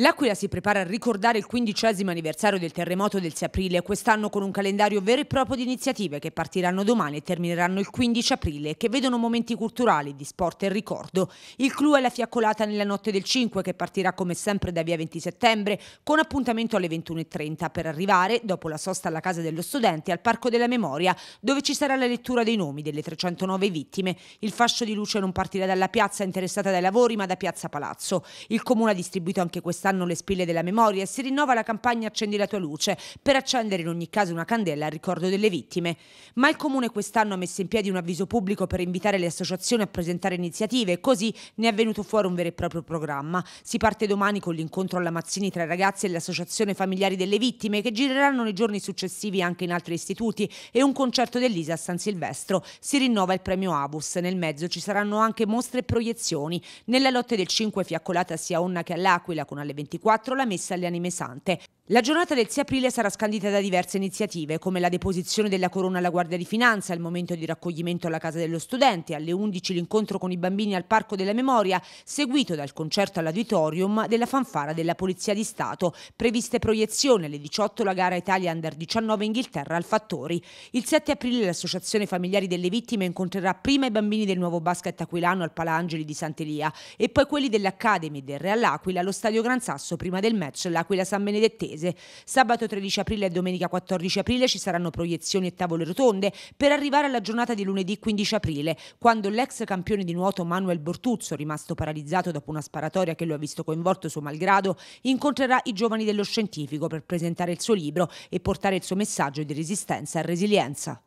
L'Aquila si prepara a ricordare il quindicesimo anniversario del terremoto del 6 aprile, quest'anno con un calendario vero e proprio di iniziative che partiranno domani e termineranno il 15 aprile, che vedono momenti culturali, di sport e ricordo. Il clou è la fiaccolata nella notte del 5 che partirà come sempre da via 20 settembre con appuntamento alle 21.30 per arrivare, dopo la sosta alla casa dello studente, al Parco della Memoria, dove ci sarà la lettura dei nomi delle 309 vittime. Il fascio di luce non partirà dalla piazza interessata dai lavori ma da Piazza Palazzo. Il comune ha distribuito anche questa quest'anno le spille della memoria e si rinnova la campagna Accendi la tua luce per accendere in ogni caso una candela al ricordo delle vittime. Ma il comune quest'anno ha messo in piedi un avviso pubblico per invitare le associazioni a presentare iniziative e così ne è venuto fuori un vero e proprio programma. Si parte domani con l'incontro alla Mazzini tra i ragazzi e l'associazione familiari delle vittime che gireranno nei giorni successivi anche in altri istituti e un concerto dell'ISA a San Silvestro. Si rinnova il premio Avus. Nel mezzo ci saranno anche mostre e proiezioni. Nella lotte del 5 fiaccolata sia a Onna che all'Aquila con alle 24 la messa alle anime sante. La giornata del 6 aprile sarà scandita da diverse iniziative, come la deposizione della corona alla Guardia di Finanza, il momento di raccoglimento alla casa dello studente, alle 11 l'incontro con i bambini al Parco della Memoria, seguito dal concerto all'auditorium della fanfara della Polizia di Stato, previste proiezioni alle 18 la gara Italia Under 19 Inghilterra al Fattori. Il 7 aprile l'Associazione Familiari delle Vittime incontrerà prima i bambini del nuovo basket aquilano al Palangeli di Sant'Elia e poi quelli dell'Academy del Real Aquila allo Stadio Gran Sasso prima del match l'Aquila San Benedettese paese. Sabato 13 aprile e domenica 14 aprile ci saranno proiezioni e tavole rotonde per arrivare alla giornata di lunedì 15 aprile, quando l'ex campione di nuoto Manuel Bortuzzo, rimasto paralizzato dopo una sparatoria che lo ha visto coinvolto suo malgrado, incontrerà i giovani dello scientifico per presentare il suo libro e portare il suo messaggio di resistenza e resilienza.